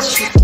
She